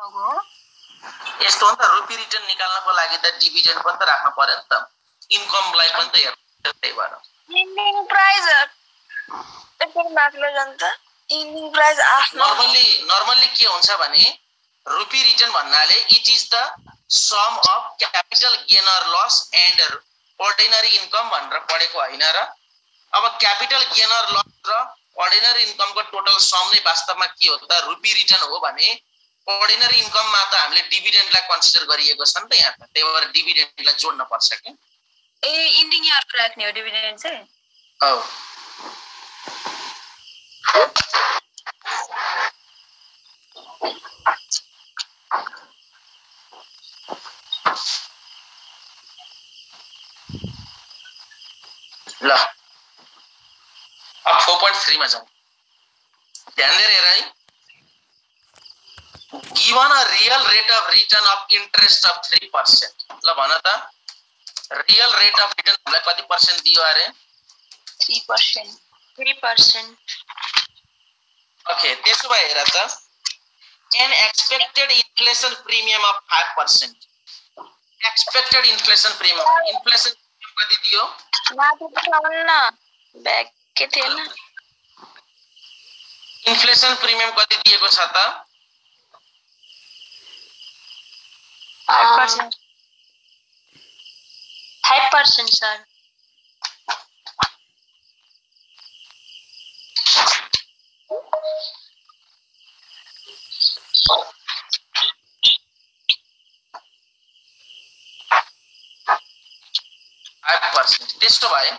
यस्तो हो नि त रुपी रिटर्न निकाल्नको लागि त डिभिडेन्ड पनि त राख्नु पर्यो नि त। इन्कमलाई पनि त हेर्नु त्यही भएर। इन्डिङ प्राइस एकदम माथिल्लो जान्छ इन्डिङ प्राइस आफ्नो। नर्मल्ली नर्मल्ली के हुन्छ भने रुपी रिटर्न भन्नाले it is the sum of capital gain or loss and ordinary income भनेर पढेको होइन र अब क्यापिटल गेन अर लस र अर्डिनरी इन्कमको टोटल सम नै वास्तवमा के हो त रुपी रिटर्न हो भने अर्डिनरी इन्कममा त हामीले डिभिडेन्डलाई कन्सिडर गरिएको छ नि त यहाँ त। त्यही भएर डिभिडेन्डलाई जोड्न पर्छ कि ए इन्डिङ इयरको राख्ने हो डिभिडेन्ड चाहिँ? औ। ल। अब फोर पोइन्ट थ्रीमा जाउँ। ध्यान दिएर हेर है given a real rate of return of interest of 3% मतलब आना था real rate of return हमने कितने परसेंट दियो आ रहे 3% 3% okay this way रहा था an expected inflation premium of 5% expected inflation premium inflation कितने दियो ना तो कौन ना बैग के थे ना इन्फ्लेशन प्रीमियम कति दिएको छ त five percent five percent sir five percent त्यस्तो भए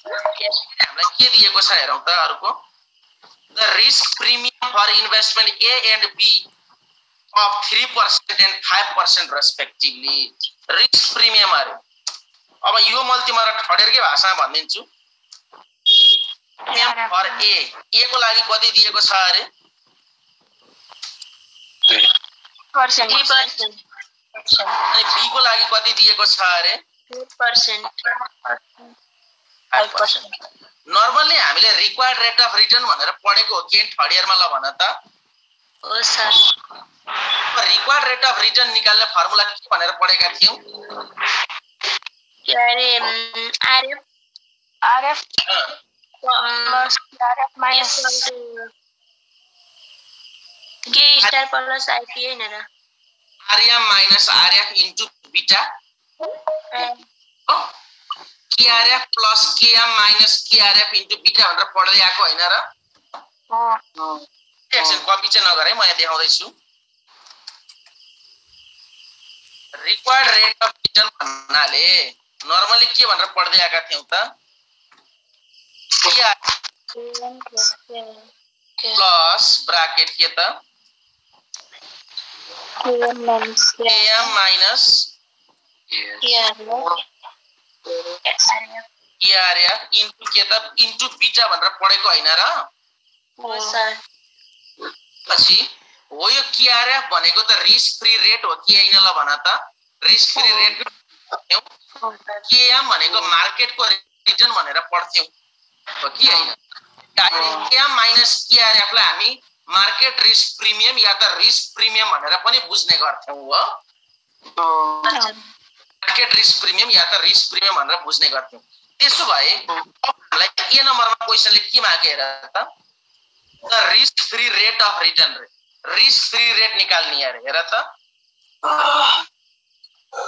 हामीलाई के दिएको छ हेरौँ त अर्को the risk premium for investment A and B percent and five percent respectively risk premium अरे अब यो मैले तिमीलाई ठडेरकै भाषामा भनिदिन्छु? प्रिमियम फर ए ए को लागि कति दिएको छ अरे? अनि बी को लागि कति दिएको छ अरे? नर्मल्ली हामीले रिक्वायर्ड रेट अफ रिटर्न भनेर पढेको हो कि थर्ड इयरमा ल भन त। हो sir. Required rate of return निकाल्ने फर्मुला के भनेर पढेका थियौँ के अरे RF RF RF minus K star plus IP होइन र RM minus RF into beta KRF plus KM minus KRF into beta भनेर पढ्दै आएको होइन र? एकछिन कपी चाहिँ नगर है म यहाँ देखाउँदैछु रिक्वायर्ड रेट अफ रिटर्न भन्नाले नर्मली के भनेर पढ्दै आएका थियौँ त? प्लस ब्राकेट के त? केएम माइनस केआरएफ इन्टु के त? इन्टु बिटा भनेर पढेको होइन र? पछि हो यो केआरएफ भनेको त रिस्क फ्री रेट हो कि होइन ल भन त रिस्क फ्री रेट केएम भनेको मार्केटको रिटर्न भनेर पढ्थ्यौँ हो। कि होइन केएम माइनस केआरएफलाई हामी मार्केट रिस्क प्रिमियम या त रिस्क प्रिमियम भनेर पनि बुझ्ने गर्थ्यौँ हो मार्केट रिस्क प्रिमियम या त रिस्क प्रिमियम भनेर बुझ्ने गर्थ्यौँ त्यसो भए हामीलाई ए नम्बरमा क्वेसनले के मागे हेर त risk free rate of return risk free rate निकाल्ने अरे हेर त।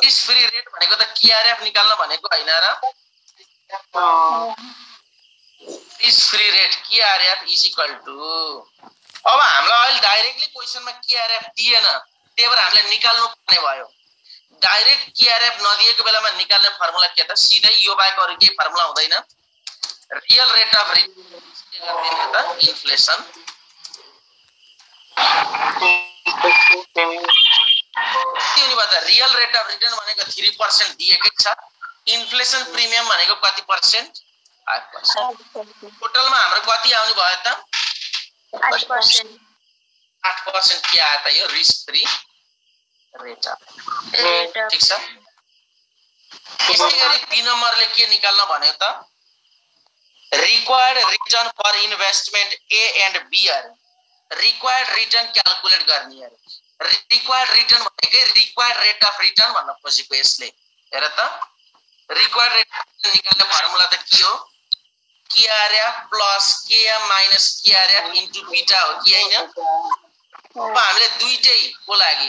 रिस्क फ्री रेट भनेको त केआरएफ निकाल्न भनेको होइन र? Risk free rate KRF is equal to अब हामीलाई अहिले डाइरेक्टली क्वेसनमा केआरएफ दिएन त्यही भएर हामीले निकाल्नु पर्ने भयो। डाइरेक्ट केआरएफ नदिएको बेलामा निकाल्ने फर्मुला के त? सिधै यो बाहेक अरू केही फर्मुला हुँदैन। रियल रेट अफ इन्फ्लेसन त रियल रेट अफ रिटर्न भनेको थ्री पर्सेन्ट दिएकै छ। इन्फ्लेसन प्रिमियम भनेको कति पर्सेन्ट फाइभ पर्सेन्ट टोटलमा हाम्रो कति आउने भयो त? आठ पर्सेन्ट के आयो त यो रिस्क फ्री रेट अफ ठिक छ। यसै गरी बी नम्बरले के निकाल्न भन्यो त? Required return for investment A and B अरे रिक्वायर्ड रिटर्न क्यालकुलेट गर्ने अरे। रिक्वायर्ड रिटर्न भनेकै रिक्वायर्ड रेट अफ रिटर्न भन्न खोजेको यसले। हेर त। रिक्वायर्ड रेट निकाल्ने फर्मुला त के हो? KRF plus KM minus KRF into beta हो कि होइन? अब हामीले दुइटैको लागि?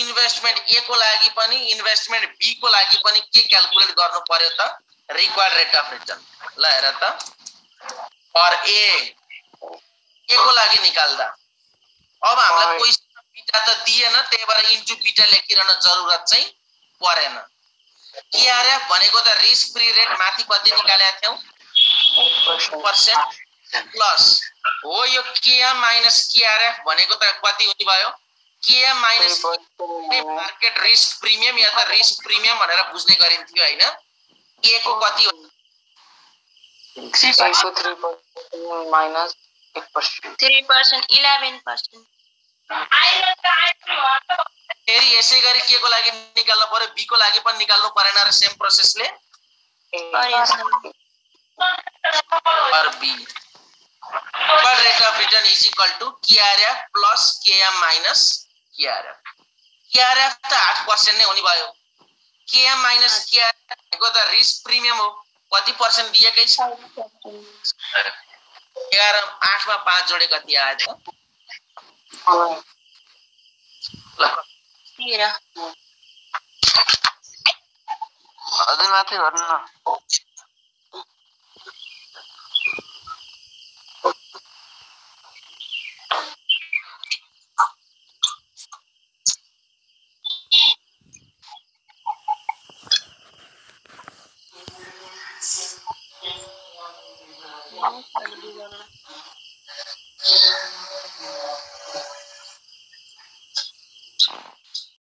इन्भेस्टमेन्ट ए को लागि पनि इन्भेस्टमेन्ट बी को लागि पनि के क्यालकुलेट गर्नु पर्यो त? रिक्वायर्ड रेट अफ रिटर्न ल हेर त। फर ए को लागि निकाल्दा? अब हामीलाई पैसा बिटा त दिएन त्यही भएर इन्टु बिटा लेखिरहन जरुरत चाहिँ परेन। केआरएफ भनेको त रिस्क फ्री रेट माथि कति निकालेका थियौँ? पर्सेन्ट। प्लस हो यो केएम माइनस केआरएफ भनेको त कति हुने भयो? KM minus market risk premium या त रिस्क प्रिमियम भनेर बुझ्ने गरिन्थ्यो होइन? के को कति हो? Three percent eleven percent. फेरि यसै गरी के लागि निकाल्नु पर्यो? बी को लागि पनि निकाल्नु परेन र सेम प्रोसेसले पर rate of return is equal to KRF plus KM minus KRF KRF त आठ पर्सेन्ट नै हुने भयो। केएम माइनस केआरएफ भनेको त रिस्क प्रिमियम हो। कति पर्सेन्ट दिएकै छ? एघार आठमा पाँच जोडे कति आयो त? Oh. Mira. हजुर माथि गर्नु न